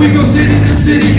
we go city to city